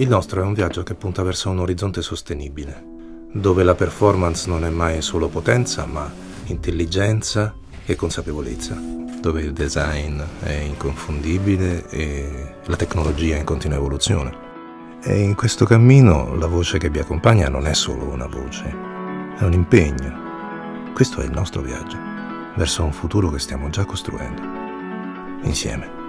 Il nostro è un viaggio che punta verso un orizzonte sostenibile, dove la performance non è mai solo potenza, ma intelligenza e consapevolezza, dove il design è inconfondibile e la tecnologia è in continua evoluzione. E in questo cammino la voce che vi accompagna non è solo una voce, è un impegno. Questo è il nostro viaggio, verso un futuro che stiamo già costruendo, insieme.